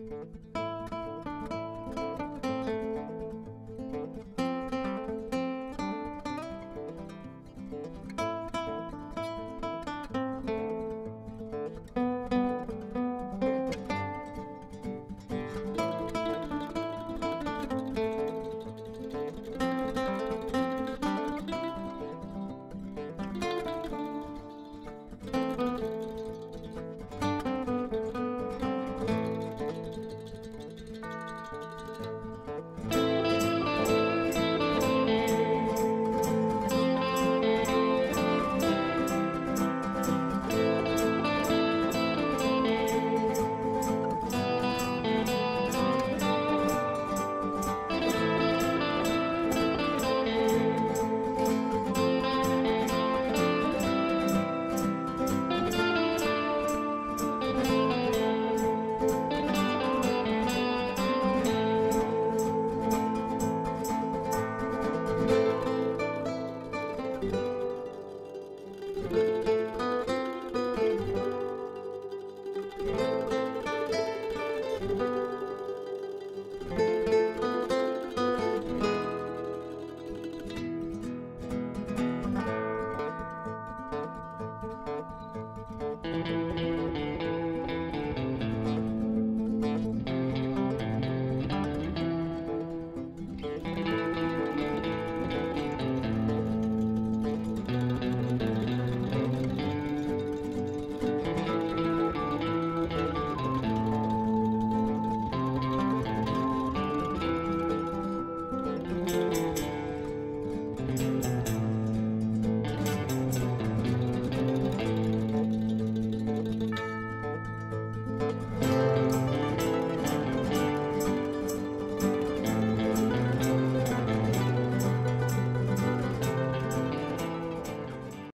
Música